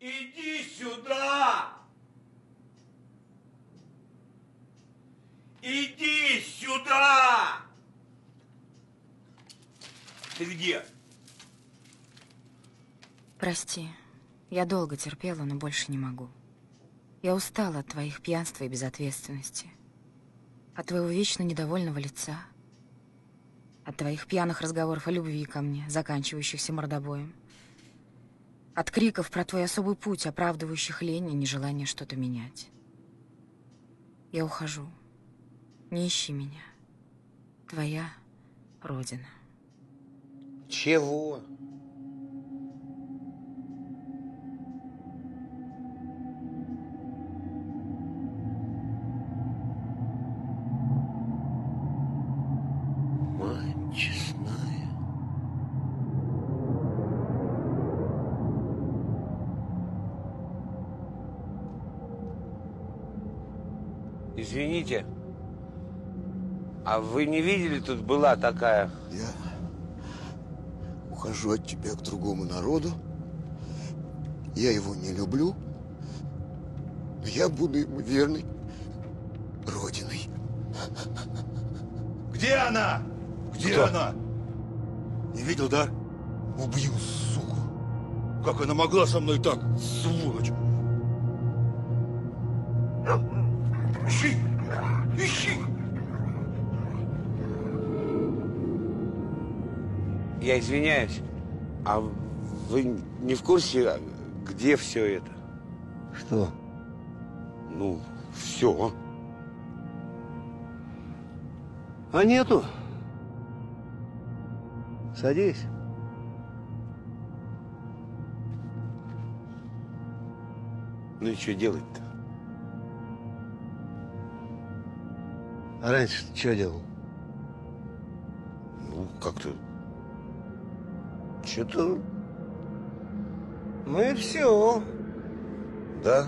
Иди сюда! Иди сюда! Ты где? Прости, я долго терпела, но больше не могу. Я устала от твоих пьянства и безответственности. От твоего вечно недовольного лица. От твоих пьяных разговоров о любви ко мне, заканчивающихся мордобоем. От криков про твой особый путь, оправдывающих лень и нежелание что-то менять. Я ухожу. Не ищи меня. Твоя Родина. Чего? Извините, а вы не видели, тут была такая... Я ухожу от тебя к другому народу. Я его не люблю, но я буду ему верной родиной. Где она? Где Кто? она? Не видел, да? Убью, суку. Как она могла со мной так, сволочь? Ищи! Ищи! Я извиняюсь, а вы не в курсе, где все это? Что? Ну, все. А нету. Садись. Ну и что делать-то? А раньше ты что делал? Ну, как-то... Что-то... Ну и все. Да?